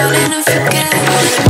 feeling, I'm feeling.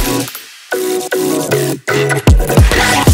Yeah.